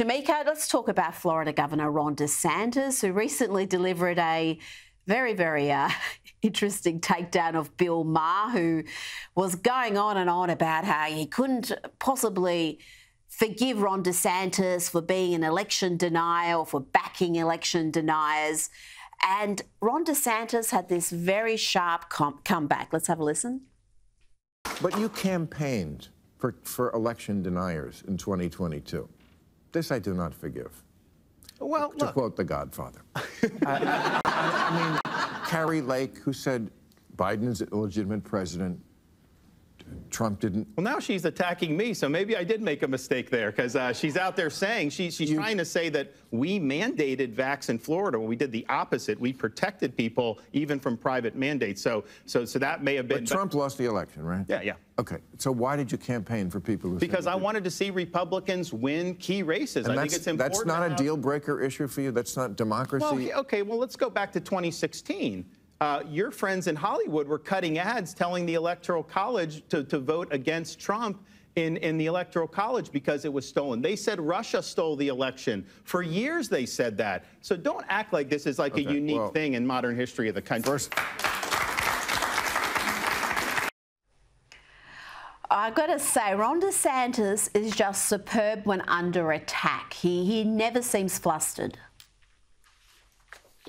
Shemeka, let's talk about Florida Governor Ron DeSantis, who recently delivered a very, very uh, interesting takedown of Bill Maher, who was going on and on about how he couldn't possibly forgive Ron DeSantis for being an election denier or for backing election deniers. And Ron DeSantis had this very sharp comeback. Let's have a listen. But you campaigned for, for election deniers in 2022. This I do not forgive. Well, to look. quote The Godfather. I, I, I mean, Kari Lake, who said Biden's an illegitimate president, Trump didn't. Well, now she's attacking me, so maybe I did make a mistake there because uh, she's out there saying she, she's you, trying to say that we mandated vax in Florida when we did the opposite. We protected people even from private mandates. So, so, so that may have been. But Trump but, lost the election, right? Yeah, yeah. Okay, so why did you campaign for people who? Because I wanted to see Republicans win key races. And I think it's important. That's not a deal breaker issue for you. That's not democracy. Well, okay, well, let's go back to 2016 uh, your friends in Hollywood were cutting ads telling the Electoral College to, to vote against Trump in, in the Electoral College because it was stolen. They said Russia stole the election. For years, they said that. So don't act like this is like okay, a unique well, thing in modern history of the country. First I've got to say, Ron DeSantis is just superb when under attack. He, he never seems flustered.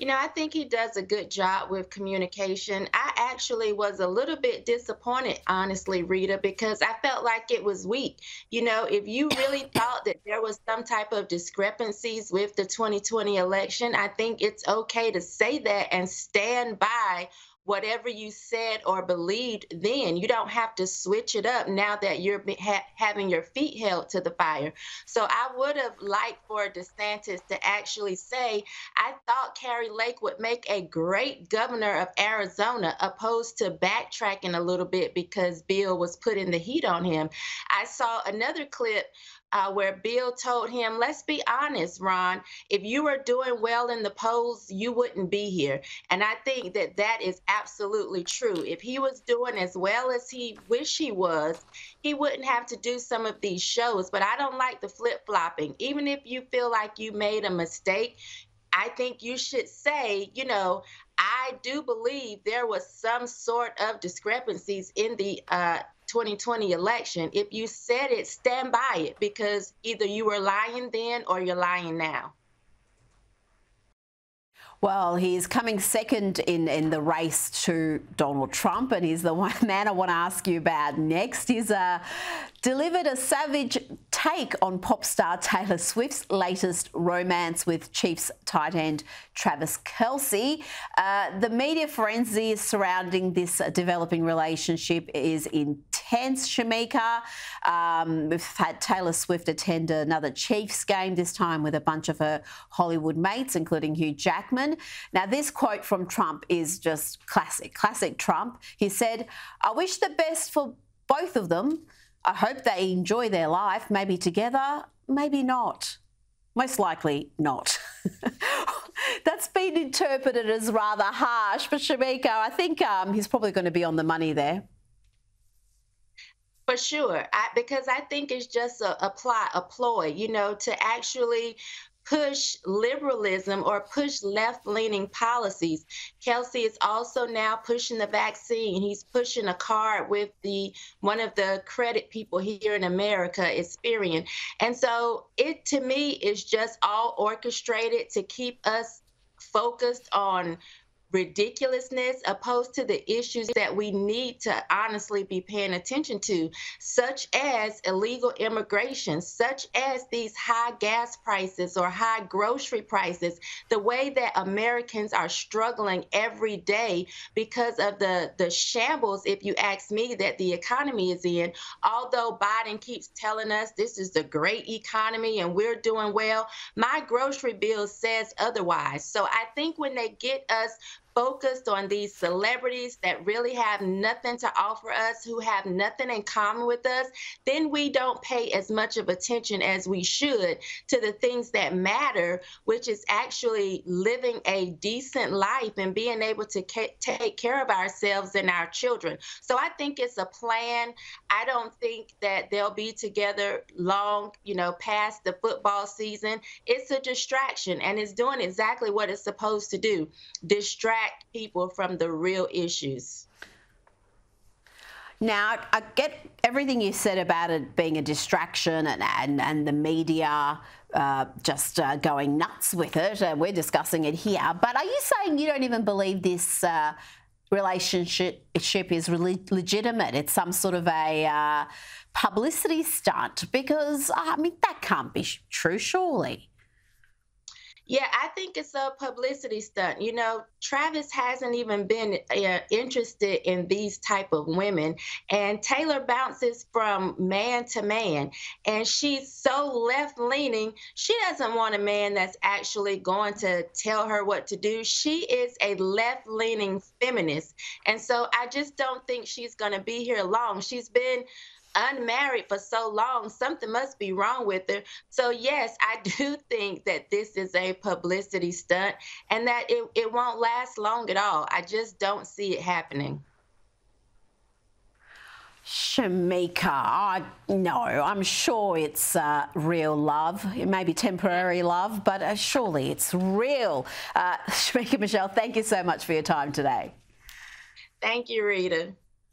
You know, I think he does a good job with communication. I actually was a little bit disappointed, honestly, Rita, because I felt like it was weak. You know, if you really thought that there was some type of discrepancies with the 2020 election, I think it's okay to say that and stand by whatever you said or believed then. You don't have to switch it up now that you're ha- having your feet held to the fire. So I would have liked for DeSantis to actually say, I thought Kari Lake would make a great governor of Arizona, opposed to backtracking a little bit because Bill was putting the heat on him. I saw another clip uh, where Bill told him, let's be honest, Ron, if you were doing well in the polls, you wouldn't be here. And I think that that is absolutely true. If he was doing as well as he wished he was, he wouldn't have to do some of these shows. But I don't like the flip flopping. Even if you feel like you made a mistake, I think you should say, you know, I do believe there was some sort of discrepancies in the uh, 2020 election. If you said it, stand by it because either you were lying then or you're lying now. Well, he's coming second in, in the race to Donald Trump, and he's the one man I want to ask you about next. He's uh, delivered a savage take on pop star Taylor Swift's latest romance with Chiefs tight end Travis Kelce. Uh, the media frenzy surrounding this developing relationship is intense, Shemeka. Um, we've had Taylor Swift attend another Chiefs game, this time with a bunch of her Hollywood mates, including Hugh Jackman. Now, this quote from Trump is just classic, classic Trump. He said, I wish the best for both of them. I hope they enjoy their life, maybe together, maybe not. Most likely not. That's been interpreted as rather harsh, but Shemeka, I think um, he's probably going to be on the money there. For sure, I, because I think it's just a, a plot, a ploy, you know, to actually push liberalism or push left leaning policies. Kelce is also now pushing the vaccine. He's pushing a card with the one of the credit people here in America, Experian. And so it to me is just all orchestrated to keep us focused on ridiculousness opposed to the issues that we need to honestly be paying attention to, such as illegal immigration, such as these high gas prices or high grocery prices, the way that Americans are struggling every day because of the, the shambles, if you ask me, that the economy is in. Although Biden keeps telling us this is the great economy and we're doing well, my grocery bill says otherwise. So I think when they get us focused on these celebrities that really have nothing to offer us, who have nothing in common with us, then we don't pay as much of attention as we should to the things that matter, which is actually living a decent life and being able to take care of ourselves and our children. So I think it's a plan. I don't think that they'll be together long, you know, past the football season. It's a distraction and it's doing exactly what it's supposed to do distract people from the real issues. Now, I get everything you said about it being a distraction and, and, and the media uh, just uh, going nuts with it. Uh, we're discussing it here. But are you saying you don't even believe this uh, relationship is legitimate? It's some sort of a uh, publicity stunt? Because, I mean, that can't be true, surely. Yeah, I think it's a publicity stunt. You know, Travis hasn't even been uh, interested in these type of women, and Taylor bounces from man to man, and she's so left leaning. She doesn't want a man that's actually going to tell her what to do. She is a left leaning feminist, and so I just don't think she's going to be here long. She's been unmarried for so long, something must be wrong with her. So, yes, I do think that this is a publicity stunt and that it, it won't last long at all. I just don't see it happening. Shemeka, I, no, I'm sure it's uh, real love. It may be temporary love, but uh, surely it's real. Uh, Shemeka Michelle, thank you so much for your time today. Thank you, Rita.